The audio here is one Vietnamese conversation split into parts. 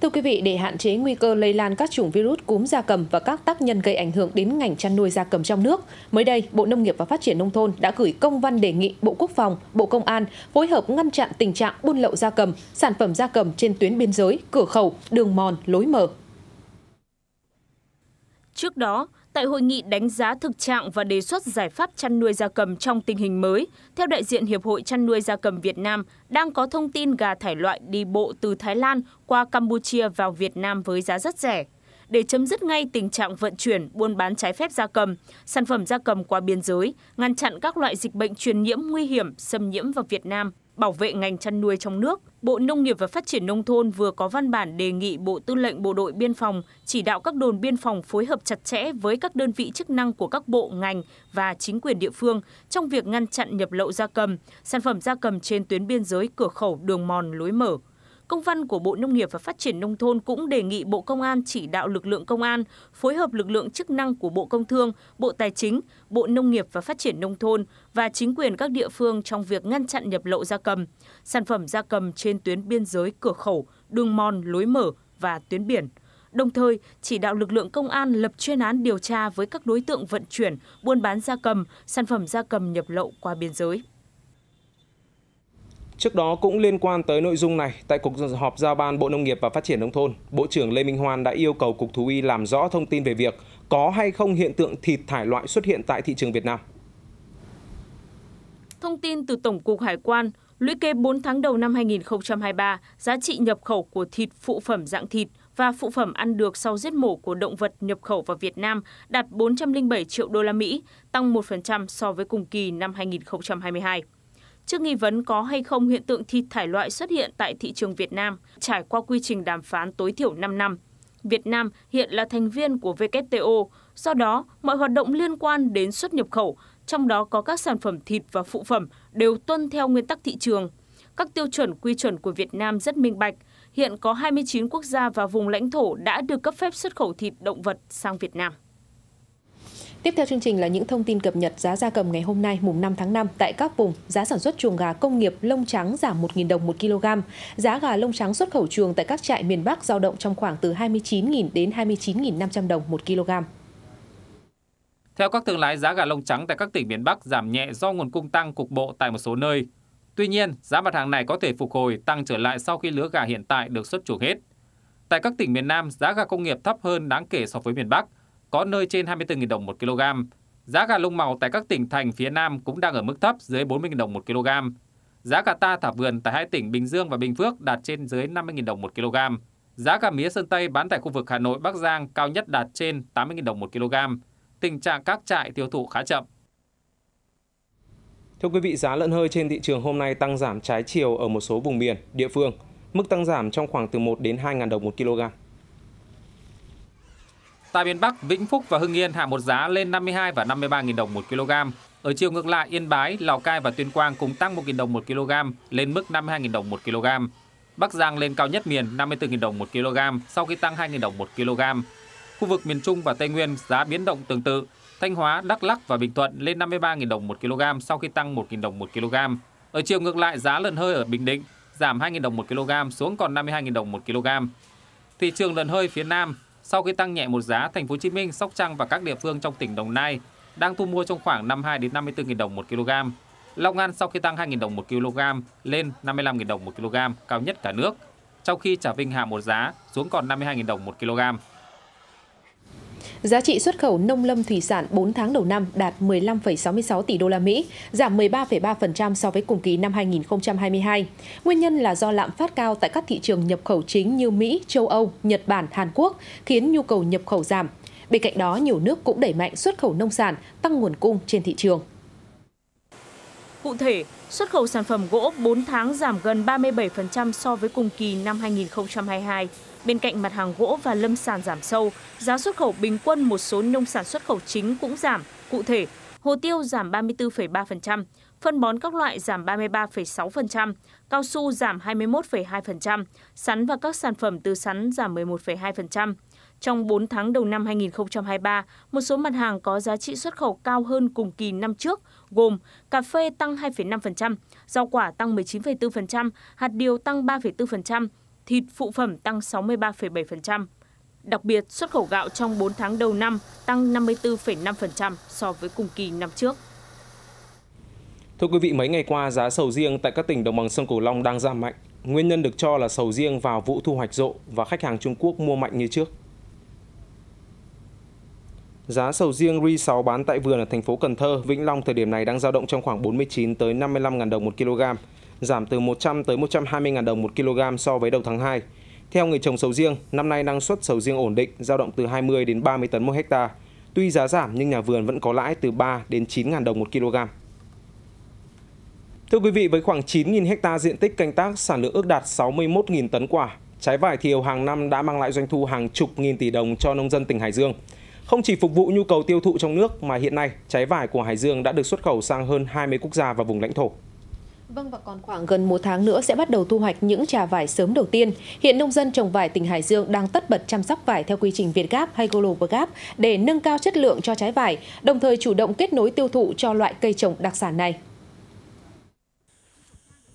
Thưa quý vị, để hạn chế nguy cơ lây lan các chủng virus cúm gia cầm và các tác nhân gây ảnh hưởng đến ngành chăn nuôi gia cầm trong nước, mới đây, Bộ Nông nghiệp và Phát triển Nông thôn đã gửi công văn đề nghị Bộ Quốc phòng, Bộ Công an phối hợp ngăn chặn tình trạng buôn lậu gia cầm, sản phẩm gia cầm trên tuyến biên giới, cửa khẩu, đường mòn, lối mở. Trước đó, Tại hội nghị đánh giá thực trạng và đề xuất giải pháp chăn nuôi gia cầm trong tình hình mới, theo đại diện Hiệp hội chăn nuôi gia cầm Việt Nam, đang có thông tin gà thải loại đi bộ từ Thái Lan qua Campuchia vào Việt Nam với giá rất rẻ. Để chấm dứt ngay tình trạng vận chuyển, buôn bán trái phép gia cầm, sản phẩm gia cầm qua biên giới, ngăn chặn các loại dịch bệnh truyền nhiễm nguy hiểm xâm nhiễm vào Việt Nam, bảo vệ ngành chăn nuôi trong nước, Bộ Nông nghiệp và Phát triển Nông thôn vừa có văn bản đề nghị Bộ Tư lệnh Bộ đội Biên phòng chỉ đạo các đồn biên phòng phối hợp chặt chẽ với các đơn vị chức năng của các bộ, ngành và chính quyền địa phương trong việc ngăn chặn nhập lậu gia cầm, sản phẩm gia cầm trên tuyến biên giới cửa khẩu đường mòn lối mở. Công văn của Bộ Nông nghiệp và Phát triển Nông thôn cũng đề nghị Bộ Công an chỉ đạo lực lượng công an phối hợp lực lượng chức năng của Bộ Công Thương, Bộ Tài chính, Bộ Nông nghiệp và Phát triển Nông thôn và chính quyền các địa phương trong việc ngăn chặn nhập lậu gia cầm, sản phẩm gia cầm trên tuyến biên giới cửa khẩu, đường mòn, lối mở và tuyến biển đồng thời chỉ đạo lực lượng công an lập chuyên án điều tra với các đối tượng vận chuyển, buôn bán gia cầm, sản phẩm gia cầm nhập lậu qua biên giới. Trước đó cũng liên quan tới nội dung này, tại cuộc họp giao ban Bộ Nông nghiệp và Phát triển Nông thôn, Bộ trưởng Lê Minh Hoan đã yêu cầu Cục Thú y làm rõ thông tin về việc có hay không hiện tượng thịt thải loại xuất hiện tại thị trường Việt Nam. Thông tin từ Tổng cục Hải quan, lũy kế 4 tháng đầu năm 2023, giá trị nhập khẩu của thịt phụ phẩm dạng thịt và phụ phẩm ăn được sau giết mổ của động vật nhập khẩu vào Việt Nam đạt 407 triệu đô la Mỹ, tăng 1% so với cùng kỳ năm 2022 trước nghi vấn có hay không hiện tượng thịt thải loại xuất hiện tại thị trường Việt Nam trải qua quy trình đàm phán tối thiểu 5 năm. Việt Nam hiện là thành viên của WTO, do đó mọi hoạt động liên quan đến xuất nhập khẩu, trong đó có các sản phẩm thịt và phụ phẩm đều tuân theo nguyên tắc thị trường. Các tiêu chuẩn quy chuẩn của Việt Nam rất minh bạch. Hiện có 29 quốc gia và vùng lãnh thổ đã được cấp phép xuất khẩu thịt động vật sang Việt Nam. Tiếp theo chương trình là những thông tin cập nhật giá gia cầm ngày hôm nay mùng 5 tháng 5 tại các vùng. Giá sản xuất chuồng gà công nghiệp lông trắng giảm 1.000 đồng 1 kg. Giá gà lông trắng xuất khẩu chuồng tại các trại miền Bắc dao động trong khoảng từ 29.000 đến 29.500 đồng 1 kg. Theo các thương lái, giá gà lông trắng tại các tỉnh miền Bắc giảm nhẹ do nguồn cung tăng cục bộ tại một số nơi. Tuy nhiên, giá mặt hàng này có thể phục hồi tăng trở lại sau khi lứa gà hiện tại được xuất chuồng hết. Tại các tỉnh miền Nam, giá gà công nghiệp thấp hơn đáng kể so với miền Bắc, có nơi trên 24.000 đồng một kg. Giá gà lông màu tại các tỉnh thành phía Nam cũng đang ở mức thấp dưới 40.000 đồng một kg. Giá gà ta thả vườn tại hai tỉnh Bình Dương và Bình Phước đạt trên dưới 50.000 đồng một kg. Giá gà mía Sơn Tây bán tại khu vực Hà Nội, Bắc Giang cao nhất đạt trên 80.000 đồng một kg. Tình trạng các trại tiêu thụ khá chậm. Thưa quý vị, giá lợn hơi trên thị trường hôm nay tăng giảm trái chiều ở một số vùng miền, địa phương. Mức tăng giảm trong khoảng từ 1 đến 2.000 đồng một kg. Tại miền Bắc, Vĩnh Phúc và Hưng Yên hạ một giá lên 52 và 53.000 đồng một kg. Ở chiều ngược lại, Yên Bái, Lào Cai và Tuyên Quang cùng tăng 1.000 đồng một kg lên mức 52.000 đồng một kg. Bắc Giang lên cao nhất miền 54.000 đồng một kg sau khi tăng 2.000 đồng một kg. Khu vực miền Trung và Tây Nguyên giá biến động tương tự. Thanh Hóa, Đắk Lắk và Bình Thuận lên 53.000 đồng một kg sau khi tăng 1.000 đồng một kg. Ở chiều ngược lại, giá lợn hơi ở Bình Định giảm 2.000 đồng một kg xuống còn 52.000 đồng một kg. Thị trường lợn hơi phía Nam sau khi tăng nhẹ một giá, thành phố Hồ Chí Minh, Sóc Trăng và các địa phương trong tỉnh Đồng Nai đang thu mua trong khoảng 52 đến 54 000 đồng một kg. Long An sau khi tăng 2.000 đồng một kg lên 55.000 đồng một kg, cao nhất cả nước. Trong khi Trà Vinh hạ một giá xuống còn 52.000 đồng một kg. Giá trị xuất khẩu nông lâm thủy sản 4 tháng đầu năm đạt 15,66 tỷ đô la Mỹ, giảm 13,3% so với cùng kỳ năm 2022. Nguyên nhân là do lạm phát cao tại các thị trường nhập khẩu chính như Mỹ, châu Âu, Nhật Bản, Hàn Quốc khiến nhu cầu nhập khẩu giảm. Bên cạnh đó, nhiều nước cũng đẩy mạnh xuất khẩu nông sản, tăng nguồn cung trên thị trường. Cụ thể, xuất khẩu sản phẩm gỗ 4 tháng giảm gần 37% so với cùng kỳ năm 2022. Bên cạnh mặt hàng gỗ và lâm sản giảm sâu, giá xuất khẩu bình quân một số nông sản xuất khẩu chính cũng giảm. Cụ thể, hồ tiêu giảm 34,3%, phân bón các loại giảm 33,6%, cao su giảm 21,2%, sắn và các sản phẩm từ sắn giảm 11,2%. Trong 4 tháng đầu năm 2023, một số mặt hàng có giá trị xuất khẩu cao hơn cùng kỳ năm trước, gồm cà phê tăng 2,5%, rau quả tăng 19,4%, hạt điều tăng 3,4%, thịt phụ phẩm tăng 63,7%. Đặc biệt, xuất khẩu gạo trong 4 tháng đầu năm tăng 54,5% so với cùng kỳ năm trước. Thưa quý vị, mấy ngày qua giá sầu riêng tại các tỉnh đồng bằng sông Cửu Long đang giảm mạnh. Nguyên nhân được cho là sầu riêng vào vụ thu hoạch rộ và khách hàng Trung Quốc mua mạnh như trước. Giá sầu riêng ri 6 bán tại vườn ở thành phố Cần Thơ, Vĩnh Long thời điểm này đang dao động trong khoảng 49 tới 55 000 đồng một kg, giảm từ 100 tới 120 000 đồng một kg so với đầu tháng 2. Theo người trồng sầu riêng, năm nay năng suất sầu riêng ổn định, dao động từ 20 đến 30 tấn một hecta. Tuy giá giảm nhưng nhà vườn vẫn có lãi từ 3 đến 9 000 đồng một kg. Thưa quý vị, với khoảng 9.000 hecta diện tích canh tác, sản lượng ước đạt 61.000 tấn quả, trái vải thiều hàng năm đã mang lại doanh thu hàng chục nghìn tỷ đồng cho nông dân tỉnh Hải Dương. Không chỉ phục vụ nhu cầu tiêu thụ trong nước mà hiện nay trái vải của Hải Dương đã được xuất khẩu sang hơn 20 quốc gia và vùng lãnh thổ. Vâng và còn khoảng gần một tháng nữa sẽ bắt đầu thu hoạch những trà vải sớm đầu tiên. Hiện nông dân trồng vải tỉnh Hải Dương đang tất bật chăm sóc vải theo quy trình Việt gáp hay Global Gap để nâng cao chất lượng cho trái vải, đồng thời chủ động kết nối tiêu thụ cho loại cây trồng đặc sản này.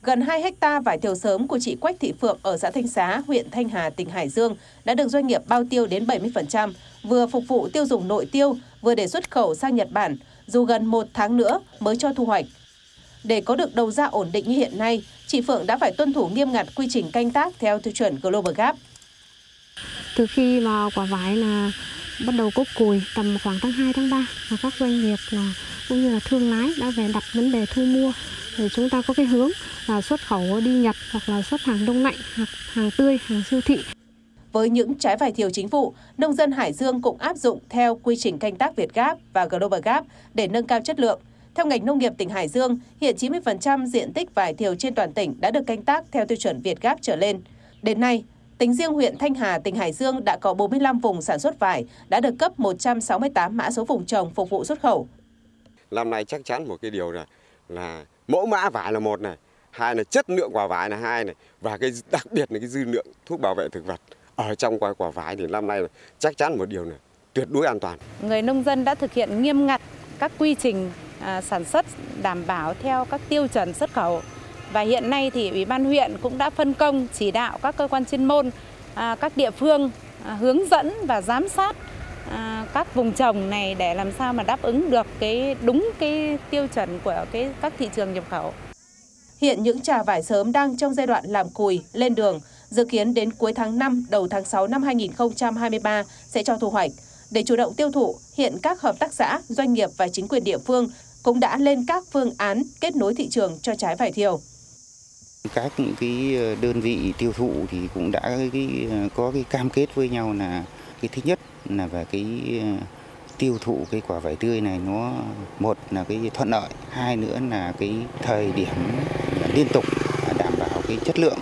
Gần 2 hecta vải thiều sớm của chị Quách Thị Phượng ở xã Thanh Xá, huyện Thanh Hà, tỉnh Hải Dương đã được doanh nghiệp bao tiêu đến 70%, vừa phục vụ tiêu dùng nội tiêu, vừa để xuất khẩu sang Nhật Bản, dù gần một tháng nữa mới cho thu hoạch. Để có được đầu ra ổn định như hiện nay, chị Phượng đã phải tuân thủ nghiêm ngặt quy trình canh tác theo tiêu chuẩn Global Gap. Từ khi mà quả vải là bắt đầu có cùi tầm khoảng tháng 2 tháng 3 và các doanh nghiệp là cũng như là thương lái đã về đặt vấn đề thu mua thì chúng ta có cái hướng là xuất khẩu đi Nhật hoặc là xuất hàng đông lạnh hoặc hàng tươi, hàng siêu thị. Với những trái vải thiều chính vụ, nông dân Hải Dương cũng áp dụng theo quy trình canh tác Việt Gap và Global Gap để nâng cao chất lượng. Theo ngành nông nghiệp tỉnh Hải Dương, hiện 90% diện tích vải thiều trên toàn tỉnh đã được canh tác theo tiêu chuẩn Việt Gap trở lên. Đến nay, tính riêng huyện Thanh Hà, tỉnh Hải Dương đã có 45 vùng sản xuất vải, đã được cấp 168 mã số vùng trồng phục vụ xuất khẩu. Năm nay chắc chắn một cái điều là là mẫu mã vải là một này, hai là chất lượng quả vải là hai này và cái đặc biệt là cái dư lượng thuốc bảo vệ thực vật ở trong quả quả vải thì năm nay là chắc chắn một điều này tuyệt đối an toàn. Người nông dân đã thực hiện nghiêm ngặt các quy trình À, sản xuất đảm bảo theo các tiêu chuẩn xuất khẩu và hiện nay thì ủy ban huyện cũng đã phân công chỉ đạo các cơ quan chuyên môn à, các địa phương à, hướng dẫn và giám sát các vùng trồng này để làm sao mà đáp ứng được cái đúng cái tiêu chuẩn của cái các thị trường nhập khẩu. Hiện những trà vải sớm đang trong giai đoạn làm cùi, lên đường, dự kiến đến cuối tháng 5, đầu tháng 6 năm 2023 sẽ cho thu hoạch. Để chủ động tiêu thụ, hiện các hợp tác xã, doanh nghiệp và chính quyền địa phương cũng đã lên các phương án kết nối thị trường cho trái vải thiều. Các cái đơn vị tiêu thụ thì cũng đã cái, có cái cam kết với nhau là cái thứ nhất là về cái tiêu thụ cái quả vải tươi này nó một là cái thuận lợi, hai nữa là cái thời điểm liên tục đảm bảo cái chất lượng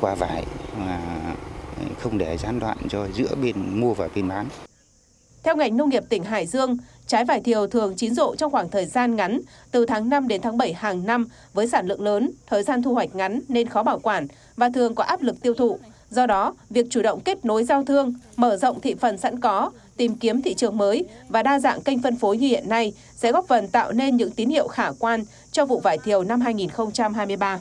quả vải mà không để gián đoạn cho giữa bên mua và bên bán. Theo ngành nông nghiệp tỉnh Hải Dương, trái vải thiều thường chín rộ trong khoảng thời gian ngắn, từ tháng 5 đến tháng 7 hàng năm với sản lượng lớn, thời gian thu hoạch ngắn nên khó bảo quản và thường có áp lực tiêu thụ. Do đó, việc chủ động kết nối giao thương, mở rộng thị phần sẵn có, tìm kiếm thị trường mới và đa dạng kênh phân phối như hiện nay sẽ góp phần tạo nên những tín hiệu khả quan cho vụ vải thiều năm 2023.